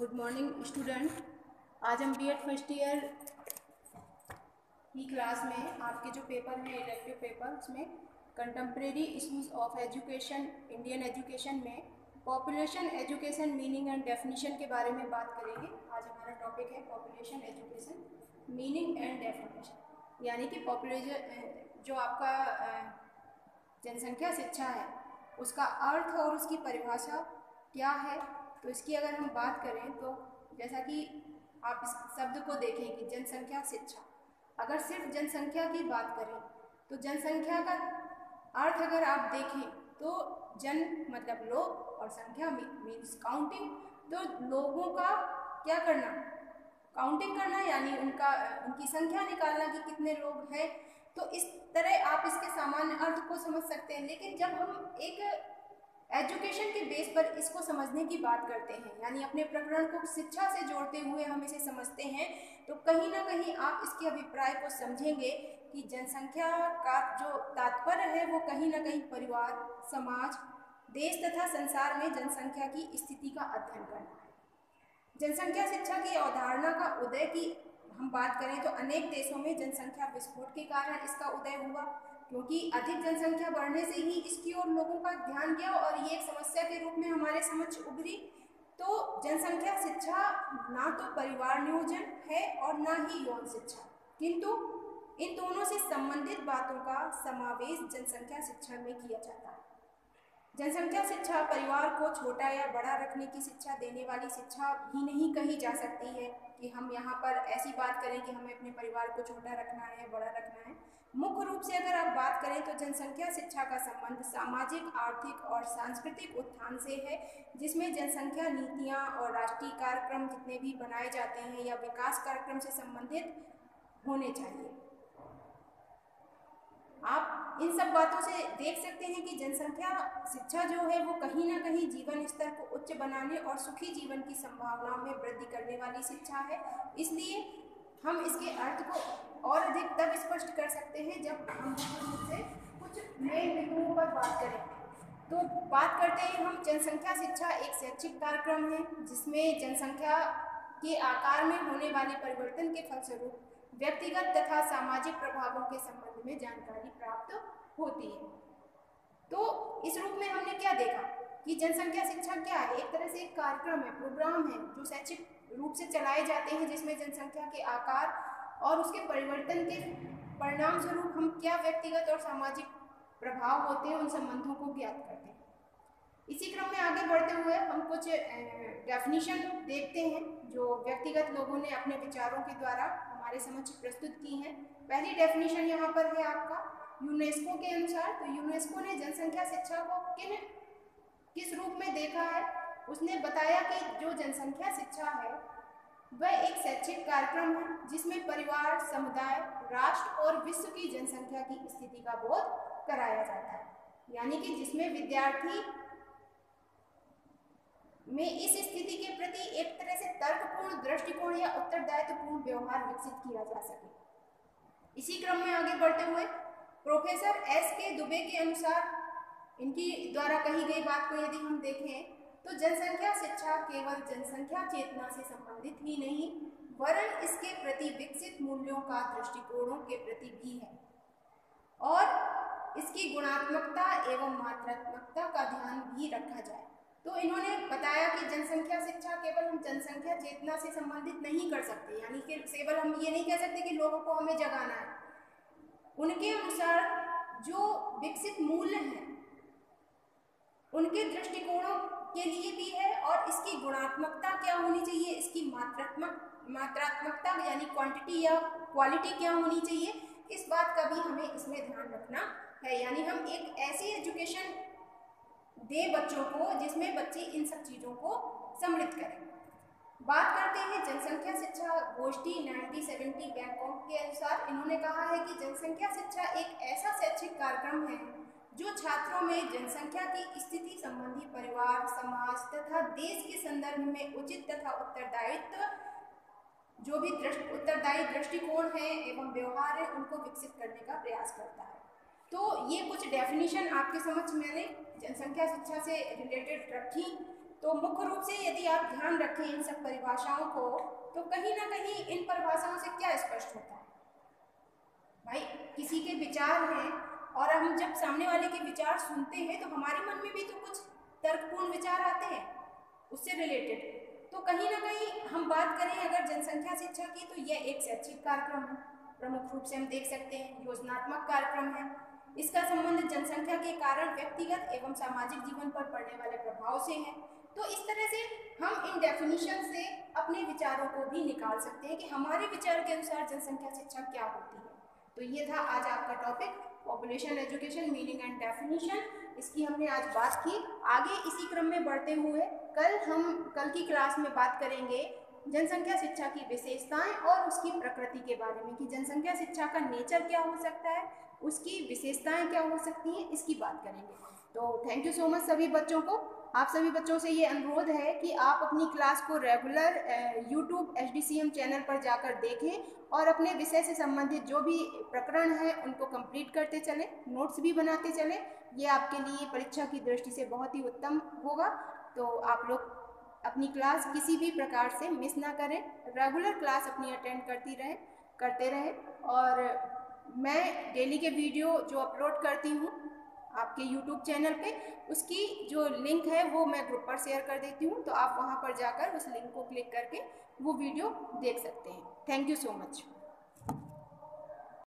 Good morning student आज हम BEd first year की क्लास में आपके जो पेपर हैं इलेक्टिव पेपर उसमें contemporary issues of education Indian education में population education meaning and definition के बारे में बात करेंगे। आज हमारा टॉपिक है population education meaning and definition यानी कि पॉपुलेशन जो आपका जनसंख्या शिक्षा है, उसका अर्थ और उसकी परिभाषा क्या है? तो इसकी अगर हम बात करें तो जैसा कि आप इस शब्द को देखें कि जनसंख्या शिक्षा। अगर सिर्फ़ जनसंख्या की बात करें तो जनसंख्या का अर्थ अगर आप देखें तो जन मतलब लोग और संख्या मीन्स काउंटिंग तो लोगों का क्या करना? काउंटिंग करना यानी उनका, उनकी संख्या निकालना कि कितने लोग हैं। तो इस तरह आप इसके सामान्य अर्थ को समझ सकते हैं। लेकिन जब हम एक एजुकेशन के बेस पर इसको समझने की बात करते हैं। यानी अपने प्रकरण को शिक्षा से जोड़ते हुए हम इसे समझते हैं। तो कहीं ना कहीं आप इसके अभिप्राय को समझेंगे कि जनसंख्या का जो तात्पर्य है, वो कहीं ना कहीं परिवार, समाज, देश तथा संसार में जनसंख्या की स्थिति का अध्ययन करना है। जनसंख्या शिक्षा की अवधारणा का उदय की हम बात करें तो अनेक देशों में जनसंख्या विस्फोट के कारण इसका उदय हुआ। क्योंकि अधिक जनसंख्या बढ़ने से ही इसकी ओर लोगों का ध्यान गया और ये एक समस्या के रूप में हमारे समझ उभरी। तो जनसंख्या शिक्षा ना तो परिवार नियोजन है और ना ही यौन शिक्षा। किंतु इन दोनों से संबंधित बातों का समावेश जनसंख्या शिक्षा में किया जाता है। जनसंख्या शिक्षा परिवार को छोटा या बड़ा रखने की शिक्षा देने वाली शिक्षा भी नहीं कही जा सकती है कि हम यहाँ पर ऐसी बात करें कि हमें अपने परिवार को छोटा रखना है, बड़ा रखना है। रूप से अगर आप बात करें तो जनसंख्या शिक्षा का संबंध सामाजिक, आर्थिक और सांस्कृतिक उत्थान से है, जिसमें जनसंख्या नीतियाँ और राष्ट्रीय कार्यक्रम जितने भी बनाए जाते हैं या विकास कार्यक्रम से संबंधित होने चाहिए। आप इन सब बातों से देख सकते हैं कि जनसंख्या शिक्षा जो है वो कहीं ना कहीं जीवन स्तर को उच्च बनाने और सुखी जीवन की संभावनाओं में वृद्धि करने वाली शिक्षा है। इसलिए हम इसके अर्थ को और अधिक तब स्पष्ट कर सकते हैं जब हम से कुछ नए बिंदुओं पर बात करें। तो बात करते हैं हम जनसंख्या शिक्षा एक शैक्षिक कार्यक्रम है, जिसमें जनसंख्या के आकार में होने वाले परिवर्तन के फलस्वरूप व्यक्तिगत तथा सामाजिक प्रभावों के संबंध में जानकारी प्राप्त होती है। तो इस रूप में हमने क्या देखा कि जनसंख्या शिक्षा क्या है? एक तरह से एक कार्यक्रम है, प्रोग्राम है, जो शैक्षिक रूप से चलाए जाते हैं, जिसमें जनसंख्या के आकार और उसके परिवर्तन के परिणाम स्वरूप हम क्या व्यक्तिगत और सामाजिक प्रभाव होते हैं, उन संबंधों को ज्ञात करते हैं। इसी क्रम में आगे बढ़ते हुए हम कुछ डेफिनेशन देखते हैं, जो व्यक्तिगत लोगों ने अपने विचारों के द्वारा हमारे समक्ष प्रस्तुत की हैं। पहली डेफिनेशन यहाँ पर है आपका यूनेस्को के अनुसार। तो यूनेस्को ने जनसंख्या शिक्षा को किन, किस रूप में देखा है? उसने बताया कि जो जनसंख्या शिक्षा है, वह एक शैक्षिक कार्यक्रम है, जिसमें परिवार, समुदाय, राष्ट्र और विश्व की जनसंख्या की स्थिति का बोध कराया जाता है। यानी कि जिसमें विद्यार्थी में इस स्थिति के प्रति एक तरह से तर्कपूर्ण दृष्टिकोण या उत्तरदायित्वपूर्ण व्यवहार विकसित किया जा सके। इसी क्रम में आगे बढ़ते हुए, प्रोफेसर एस के दुबे के अनुसार इनकी द्वारा कही गई बात को यदि हम देखें तो जनसंख्या शिक्षा केवल जनसंख्या चेतना से संबंधित ही नहीं, वरन इसके प्रति विकसित मूल्यों का दृष्टिकोणों के प्रति भी है। और इसकी गुणात्मकता एवं मात्रात्मकता का ध्यान भी रखा जाए। तो इन्होंने बताया कि जनसंख्या शिक्षा केवल हम जनसंख्या चेतना से संबंधित नहीं कर सकते, यानी कि केवल हम ये नहीं कह सकते कि लोगों को हमें जगाना है। उनके अनुसार जो विकसित मूल्य हैं, उनके दृष्टिकोणों के लिए भी है और इसकी गुणात्मकता क्या होनी चाहिए? इसकी मात्रात्मक, मात्रात्मकता यानी क्वांटिटी या क्वालिटी क्या होनी चाहिए? इस बात का भी हमें इसमें ध्यान रखना है। यानी हम एक ऐसी एजुकेशन दे बच्चों को जिसमें बच्चे इन सब चीज़ों को सम्मिलित करें। बात करते हैं जनसंख्या शिक्षा गोष्ठी 1970 बैंकॉक के अनुसार। इन्होंने कहा है कि जनसंख्या शिक्षा एक ऐसा शैक्षिक कार्यक्रम है जो छात्रों में जनसंख्या की स्थिति संबंधी परिवार, समाज तथा देश के संदर्भ में उचित तथा उत्तरदायित्व, जो भी दृष्टि, उत्तरदायी दृष्टिकोण है एवं व्यवहार है, उनको विकसित करने का प्रयास करता है। तो ये कुछ डेफिनेशन आपके समझ मैंने जनसंख्या शिक्षा से रिलेटेड रखी। तो मुख्य रूप से यदि आप ध्यान रखें इन सब परिभाषाओं को तो कहीं ना कहीं इन परिभाषाओं से क्या स्पष्ट होता है? भाई, किसी के विचार हैं और हम जब सामने वाले के विचार सुनते हैं तो हमारे मन में भी तो कुछ तर्कपूर्ण विचार आते हैं, उससे रिलेटेड तो कहीं ना कहीं हम बात करें अगर जनसंख्या शिक्षा की तो यह एक शैक्षिक कार्यक्रम है। प्रमुख रूप से हम देख सकते हैं, योजनात्मक कार्यक्रम है। इसका संबंध जनसंख्या के कारण व्यक्तिगत एवं सामाजिक जीवन पर पड़ने वाले प्रभाव से है। तो इस तरह से हम इन डेफिनेशन से अपने विचारों को भी निकाल सकते हैं कि हमारे विचार के अनुसार जनसंख्या शिक्षा क्या होती है। तो ये था आज आपका topic population education meaning and definition इसकी हमने आज बात की। आगे इसी क्रम में बढ़ते हुए कल हम, कल की क्लास में बात करेंगे जनसंख्या शिक्षा की विशेषताएँ और उसकी प्रकृति के बारे में कि जनसंख्या शिक्षा का नेचर क्या हो सकता है, उसकी विशेषताएँ क्या हो सकती हैं, इसकी बात करेंगे। तो थैंक यू सो मच सभी बच्चों को। आप सभी बच्चों से ये अनुरोध है कि आप अपनी क्लास को रेगुलर यूट्यूब एच चैनल पर जाकर देखें और अपने विषय से संबंधित जो भी प्रकरण है, उनको कंप्लीट करते चलें नोट्स भी बनाते चलें। ये आपके लिए परीक्षा की दृष्टि से बहुत ही उत्तम होगा। तो आप लोग अपनी क्लास किसी भी प्रकार से मिस ना करें। रेगुलर क्लास अपनी अटेंड करती रहें, करते रहें। और मैं डेली के वीडियो जो अपलोड करती हूँ आपके YouTube चैनल पे, उसकी जो लिंक है वो मैं ग्रुप पर शेयर कर देती हूँ तो आप वहाँ पर जाकर उस लिंक को क्लिक करके वो वीडियो देख सकते हैं। Thank you so much